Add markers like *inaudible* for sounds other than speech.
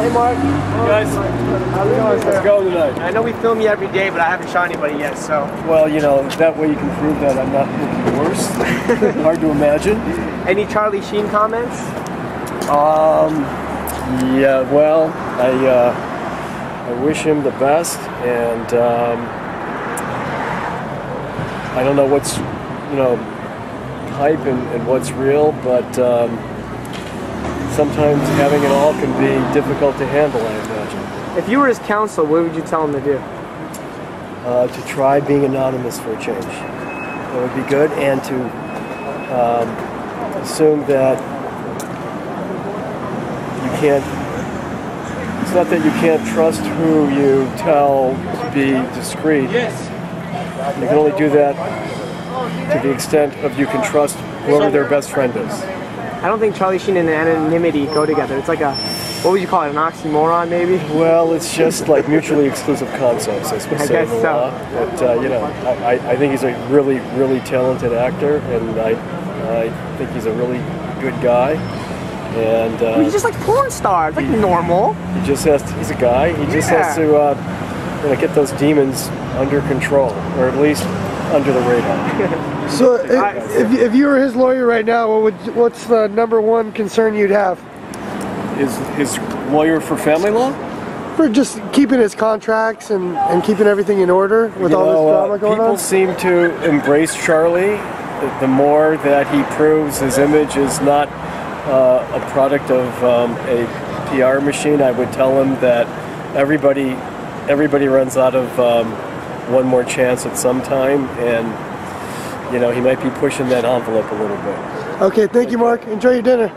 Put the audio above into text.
hey Mark. Guys, going, let's go tonight. I know we film you every day, but I haven't shot anybody yet, so. Well, you know, that way you can prove that I'm not looking worse. *laughs* Hard to imagine. Any Charlie Sheen comments? Um, yeah, well, I, uh, I wish him the best, and um, I don't know what's, you know, hype and, and what's real, but um, sometimes having it all can be difficult to handle, I imagine. If you were his counsel, what would you tell him to do? uh, to try being anonymous for a change. That would be good, and to um, assume that you can't. It's not that you can't trust who you tell to be discreet. Yes. You can only do that to the extent of you can trust whoever their best friend is. I don't think Charlie Sheen and anonymity go together. It's like a, what would you call it, an oxymoron maybe? Well, it's just like mutually exclusive concepts, as we I say guess in the so. law. But uh, you know, I, I- think he's a really, really talented actor, and I, I think he's a really good guy. And uh, He's just like porn stars, like normal. he just has to, he's a guy. He just Yeah. has to uh, you know, get those demons under control, or at least under the radar. *laughs* So if, if, you- if you were his lawyer right now, what would what's the number one concern you'd have Is his lawyer for family law? for just keeping his contracts and, and keeping everything in order with You all know, this uh, drama going people on? People seem to embrace Charlie. The, the more that he proves his image is not uh, a product of um, a PR machine, I would tell him that everybody everybody runs out of um, one more chance at some time, and you know he might be pushing that envelope a little bit. Okay, thank you, Mark. Enjoy your dinner.